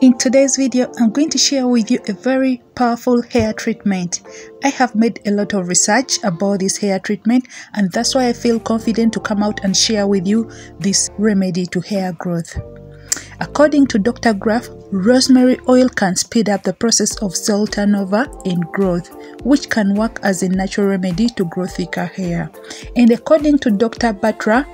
In today's video, I'm going to share with you a very powerful hair treatment. I have made a lot of research about this hair treatment and that's why I feel confident to come out and share with you this remedy to hair growth. According to Dr. Graf, rosemary oil can speed up the process of cell turnover and growth, which can work as a natural remedy to grow thicker hair. And according to Dr. Batra,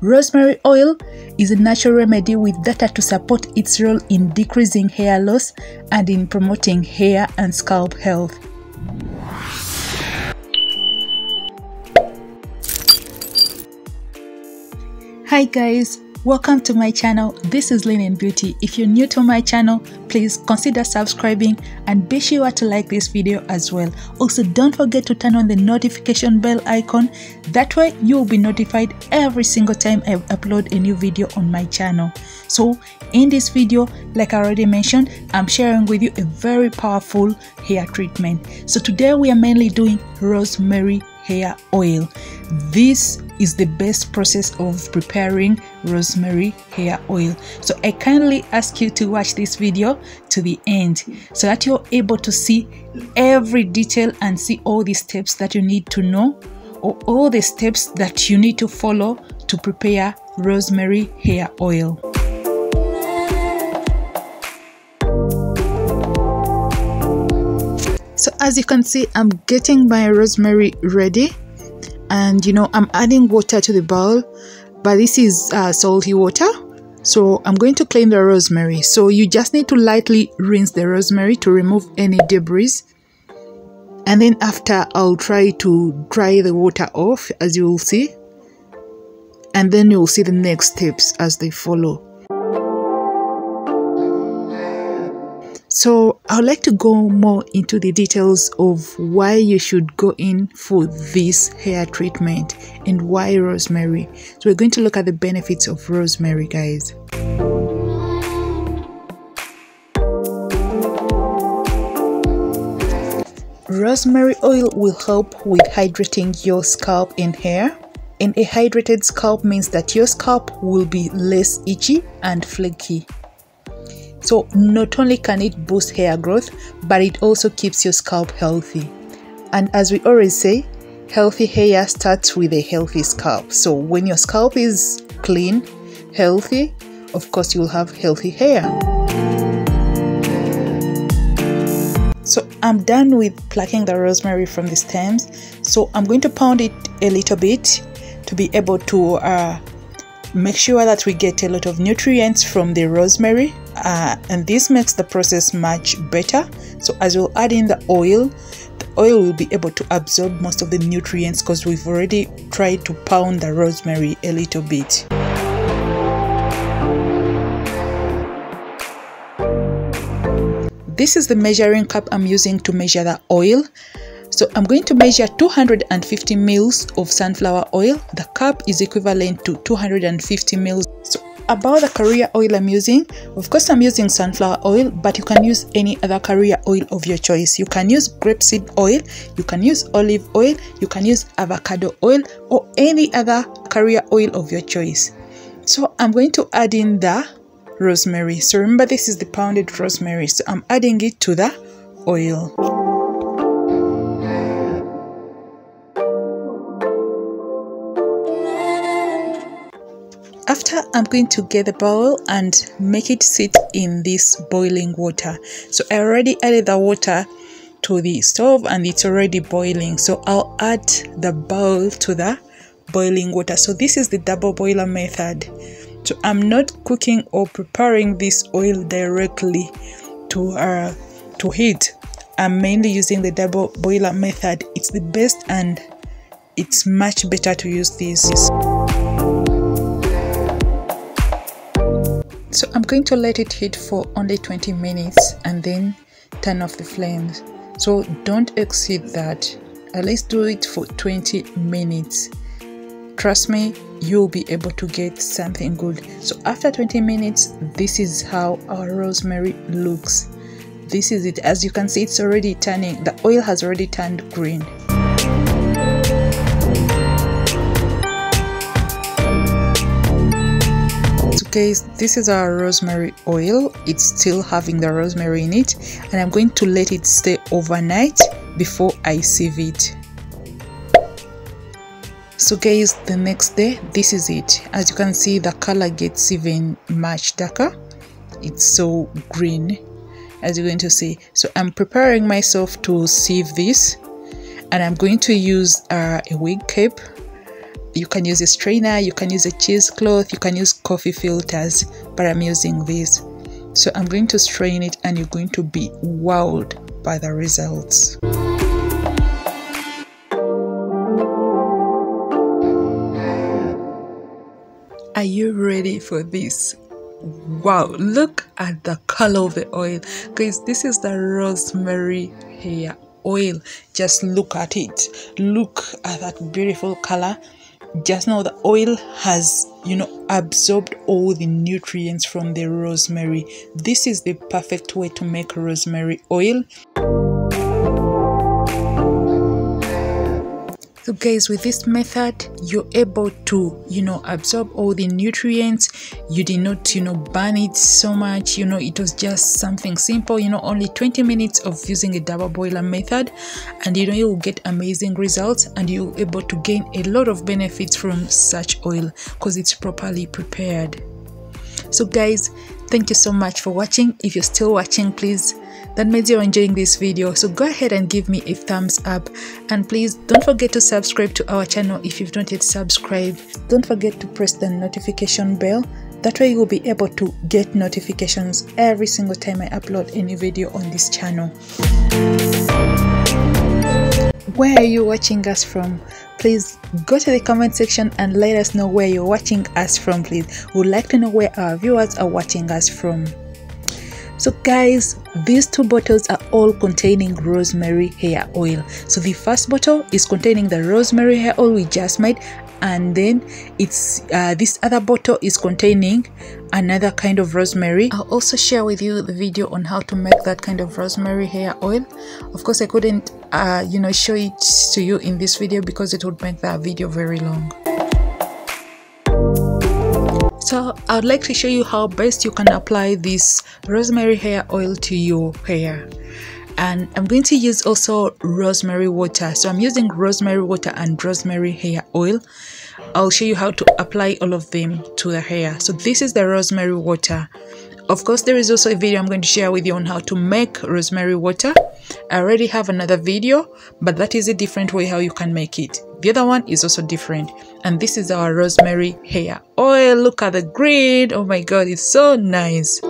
rosemary oil is a natural remedy with data to support its role in decreasing hair loss and in promoting hair and scalp health. Hi guys, Welcome to my channel. This is Lyne & Beauty. If you're new to my channel, please consider subscribing and be sure to like this video as well. Also, don't forget to turn on the notification bell icon. That way, you'll be notified every single time I upload a new video on my channel. So, in this video, like I already mentioned, I'm sharing with you a very powerful hair treatment. So today we are mainly doing rosemary hair oil. This is the best process of preparing rosemary hair oil. So I kindly ask you to watch this video to the end so that you're able to see every detail and see all the steps that you need to know or all the steps that you need to follow to prepare rosemary hair oil. So as you can see, I'm getting my rosemary ready. And you know I'm adding water to the bowl. But this is uh, salty water. So I'm going to clean the rosemary. So you just need to lightly rinse the rosemary to remove any debris. And then after I'll try to dry the water off as you will see. And then you'll see the next steps as they follow So I would like to go more into the details of why you should go in for this hair treatment and why rosemary. So we're going to look at the benefits of rosemary, guys. Rosemary oil will help with hydrating your scalp and hair. And a hydrated scalp means that your scalp will be less itchy and flaky. So not only can it boost hair growth, but it also keeps your scalp healthy. And as we always say, healthy hair starts with a healthy scalp. So when your scalp is clean, healthy, of course you'll have healthy hair. So I'm done with plucking the rosemary from the stems. So I'm going to pound it a little bit to be able to uh, make sure that we get a lot of nutrients from the rosemary uh, and this makes the process much better. So as we'll add in the oil the oil will be able to absorb most of the nutrients because we've already tried to pound the rosemary a little bit. This is the measuring cup I'm using to measure the oil so I'm going to measure 250 mils of sunflower oil. The cup is equivalent to 250 mils. So about the carrier oil I'm using, of course I'm using sunflower oil, but you can use any other carrier oil of your choice. You can use grapeseed oil, you can use olive oil, you can use avocado oil, or any other carrier oil of your choice. So I'm going to add in the rosemary. So remember this is the pounded rosemary. So I'm adding it to the oil. I'm going to get the bowl and make it sit in this boiling water. So I already added the water to the stove and it's already boiling. So I'll add the bowl to the boiling water. So this is the double boiler method. So I'm not cooking or preparing this oil directly to uh, to heat. I'm mainly using the double boiler method. It's the best and it's much better to use this. So I'm going to let it heat for only 20 minutes and then turn off the flames. So don't exceed that. At least do it for 20 minutes. Trust me, you'll be able to get something good. So after 20 minutes, this is how our rosemary looks. This is it. As you can see, it's already turning, the oil has already turned green. Guys this is our rosemary oil. It's still having the rosemary in it. And i'm going to let it stay overnight before i sieve it. So guys the next day this is it. As you can see the color gets even much darker. It's so green as you're going to see. So i'm preparing myself to sieve this. And i'm going to use uh, a wig cape you can use a strainer you can use a cheesecloth you can use coffee filters but i'm using this. So i'm going to strain it and you're going to be wowed by the results. Are you ready for this? Wow look at the color of the oil. Guys this is the rosemary hair oil. Just look at it. Look at that beautiful color just now the oil has you know absorbed all the nutrients from the rosemary. This is the perfect way to make rosemary oil so guys with this method you're able to you know absorb all the nutrients. You did not you know burn it so much. You know it was just something simple you know only 20 minutes of using a double boiler method and you know you will get amazing results and you're able to gain a lot of benefits from such oil because it's properly prepared. So guys thank you so much for watching. If you're still watching please that means you're enjoying this video. So go ahead and give me a thumbs up. And please don't forget to subscribe to our channel if you've not yet subscribed. Don't forget to press the notification bell. That way you'll be able to get notifications every single time i upload any video on this channel where are you watching us from? Please go to the comment section and let us know where you're watching us from please. We'd like to know where our viewers are watching us from so guys these two bottles are all containing rosemary hair oil. So the first bottle is containing the rosemary hair oil we just made and then it's uh, this other bottle is containing another kind of rosemary. I'll also share with you the video on how to make that kind of rosemary hair oil. Of course i couldn't uh, you know show it to you in this video because it would make that video very long so I would like to show you how best you can apply this rosemary hair oil to your hair. And I'm going to use also rosemary water. So I'm using rosemary water and rosemary hair oil. I'll show you how to apply all of them to the hair. So this is the rosemary water. Of course there is also a video I'm going to share with you on how to make rosemary water. I already have another video but that is a different way how you can make it the other one is also different. And this is our rosemary hair. Oil look at the green. Oh my god it's so nice.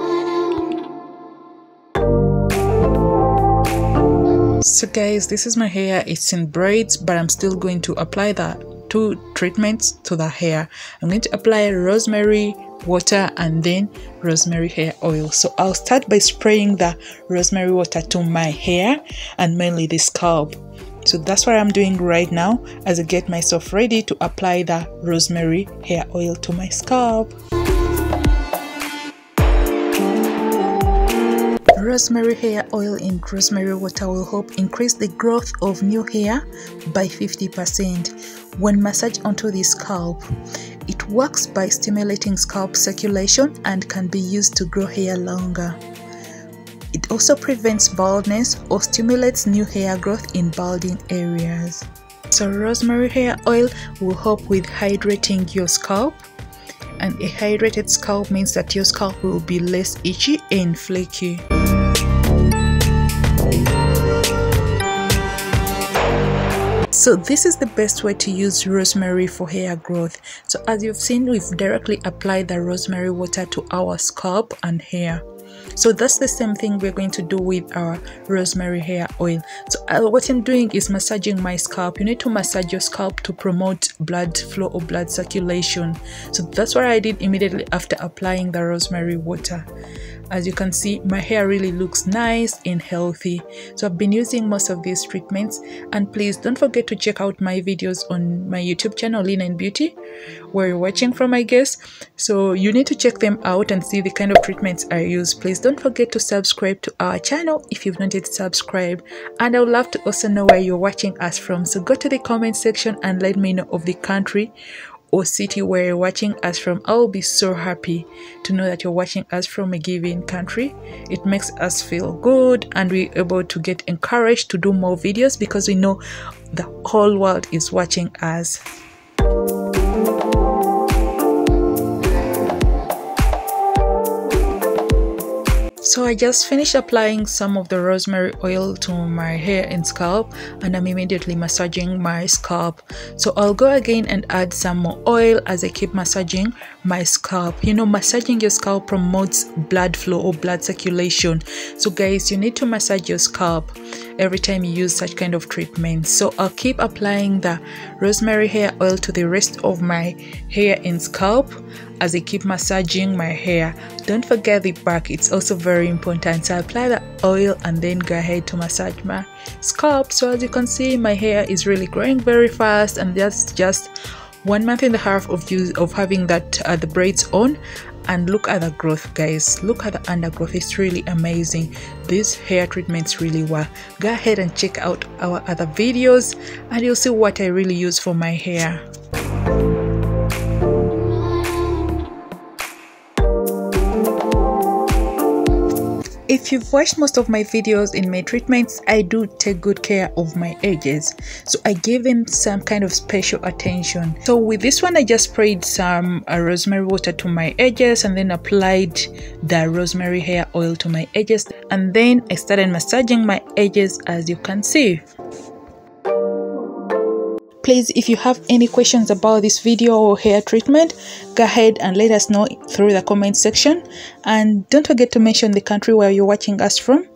So guys this is my hair. It's in braids but i'm still going to apply the two treatments to the hair. I'm going to apply rosemary water and then rosemary hair oil. So i'll start by spraying the rosemary water to my hair and mainly the scalp so that's what I'm doing right now as I get myself ready to apply the rosemary hair oil to my scalp. Rosemary hair oil in rosemary water will help increase the growth of new hair by 50% when massaged onto the scalp. It works by stimulating scalp circulation and can be used to grow hair longer. It also prevents baldness or stimulates new hair growth in balding areas. So rosemary hair oil will help with hydrating your scalp and a hydrated scalp means that your scalp will be less itchy and flaky. So this is the best way to use rosemary for hair growth. So as you've seen, we've directly applied the rosemary water to our scalp and hair so that's the same thing we're going to do with our rosemary hair oil. So uh, what i'm doing is massaging my scalp. You need to massage your scalp to promote blood flow or blood circulation. So that's what i did immediately after applying the rosemary water as you can see my hair really looks nice and healthy. So i've been using most of these treatments. And please don't forget to check out my videos on my youtube channel Lyne and Beauty where you're watching from i guess. So you need to check them out and see the kind of treatments i use. Please don't forget to subscribe to our channel if you've not yet subscribed. And i would love to also know where you're watching us from. So go to the comment section and let me know of the country or city where you're watching us from. I'll be so happy to know that you're watching us from a given country. It makes us feel good and we're able to get encouraged to do more videos because we know the whole world is watching us. So I just finished applying some of the rosemary oil to my hair and scalp and I'm immediately massaging my scalp. So I'll go again and add some more oil as I keep massaging my scalp. You know, massaging your scalp promotes blood flow or blood circulation. So guys, you need to massage your scalp every time you use such kind of treatment. So I'll keep applying the rosemary hair oil to the rest of my hair and scalp as I keep massaging my hair. Don't forget the back, it's also very important. So I apply the oil and then go ahead to massage my scalp. So as you can see, my hair is really growing very fast and that's just one month and a half of use of having that uh, the braids on. And look at the growth guys. Look at the undergrowth. It's really amazing. These hair treatments really work. Go ahead and check out our other videos and you'll see what i really use for my hair If you've watched most of my videos in my treatments, I do take good care of my edges. So I give them some kind of special attention. So with this one, I just sprayed some uh, rosemary water to my edges and then applied the rosemary hair oil to my edges. And then I started massaging my edges as you can see please if you have any questions about this video or hair treatment go ahead and let us know through the comment section and don't forget to mention the country where you're watching us from.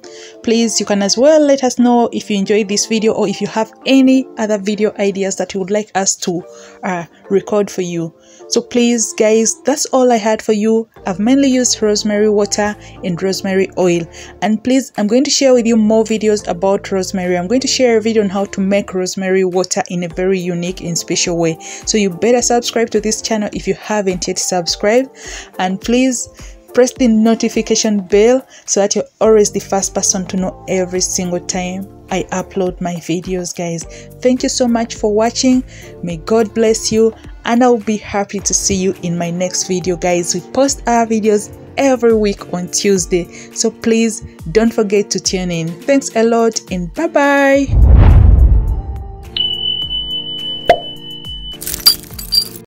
Please you can as well let us know if you enjoyed this video or if you have any other video ideas that you would like us to uh, record for you. So please guys that's all i had for you. I've mainly used rosemary water and rosemary oil. And please i'm going to share with you more videos about rosemary. I'm going to share a video on how to make rosemary water in a very unique and special way. So you better subscribe to this channel if you haven't yet subscribed. And please press the notification bell so that you're always the first person to know every single time I upload my videos guys. Thank you so much for watching. May God bless you and I'll be happy to see you in my next video guys. We post our videos every week on Tuesday. So please don't forget to tune in. Thanks a lot and bye bye